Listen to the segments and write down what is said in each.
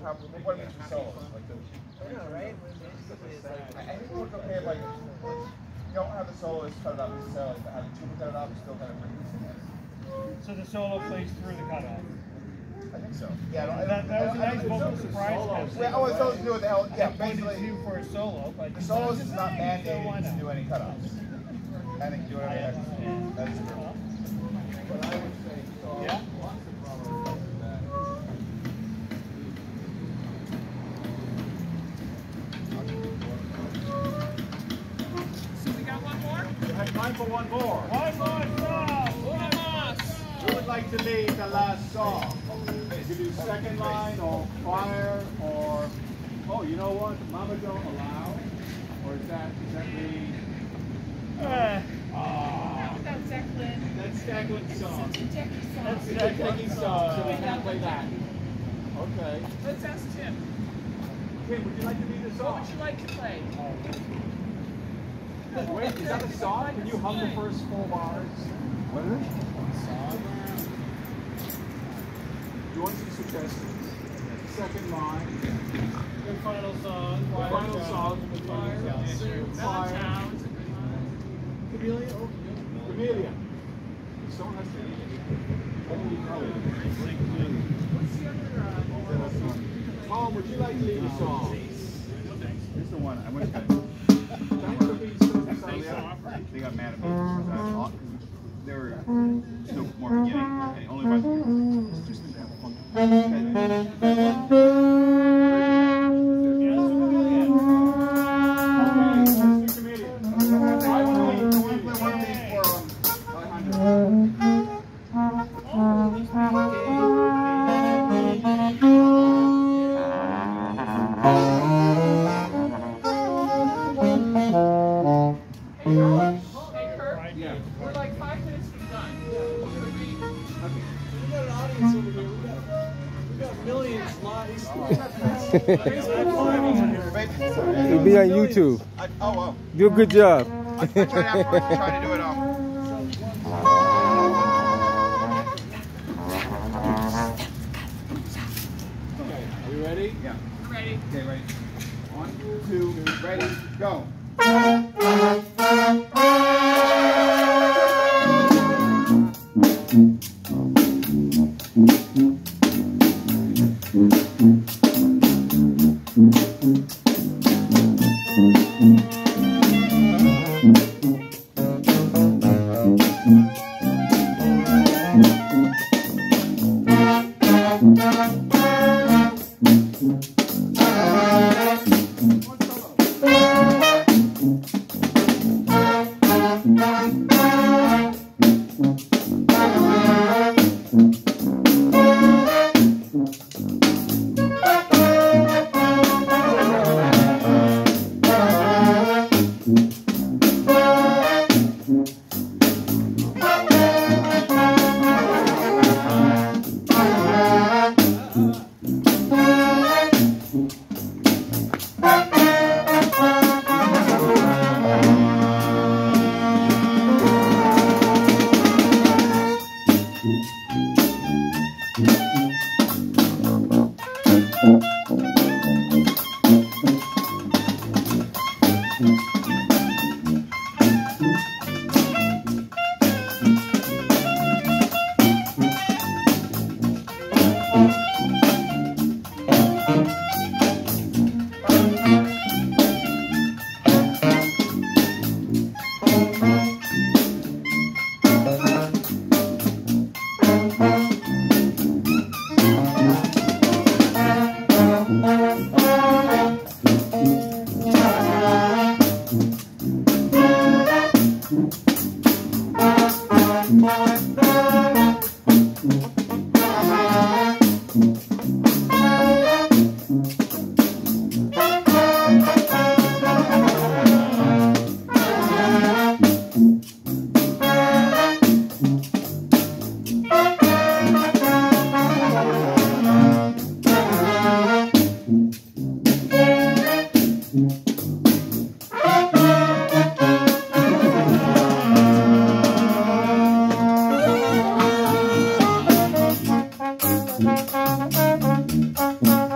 two solos. Like the, I know, right? Usually it's like- I, I think it works okay if like you don't have the soloist cut it up necessarily, but having two cut it up is still kind of pretty decent. So the solo plays through the cutoff. I think so. Yeah, I don't, That, that was a I nice vocal surprise. Kevin. Yeah, oh, it's something to do with the L. Yeah, basically, to for a solo, but the soloist is not so why mandated to not? do any cutoffs. I think do whatever they have to do. That is true. Yeah. For one more. One more song. Who would like to lead the last song? You do second line or choir or, oh, you know what? Mama don't allow? Or is that, is that the, Uh, ah, Without Declan. that's Declan's song. It's a Jackie song. That's Declan's song, so we can't play that. Okay. Let's ask Tim. Tim, would you like to lead the song? What would you like to play? Wait, is that a song? Can you hum the first four bars? What is it? Do you want some suggestions? Second line. Your final song. The final song. Fire, Fire. Town's a good one. Camellia? Camellia. Someone has to What's the other, uh, Tom, would you like to lead a song? Here's the one. I went to. They got mad at me because I all- they were still more beginning, and only by just didn't have fun. Live. It'll be on YouTube. I, oh, wow. Do a good job. I tried afterwards to try to do it. Okay, are we ready? yeah. We're ready. Okay, ready. One, two, ready, go. One solo.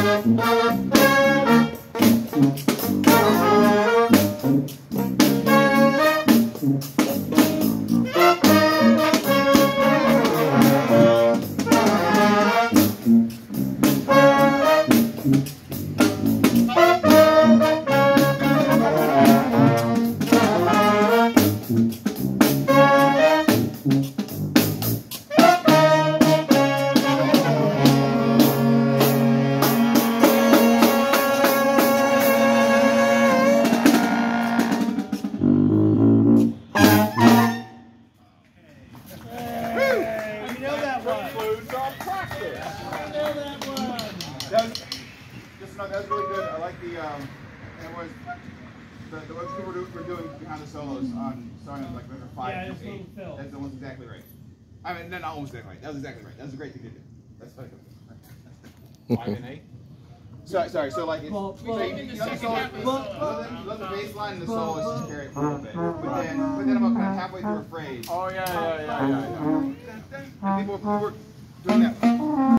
Hey, just that was really good. I like the, um, and it was, the, the ones we were, do- we're doing behind the solos on, starting at like number five Yeah, to it's eight. little Phil. That's almost exactly right. I mean, no, not almost exactly right. That was exactly right. That was a great thing to do. That's funny. Five and eight. Sorry, sorry. So like, it's, Well, so well, you, the you let the second solo, half of the solo. bass line and the soloist just carry it for a little bit. But then, but then about kind of halfway through a phrase, Oh, yeah, yeah, yeah, yeah, yeah. and people, people were doing that.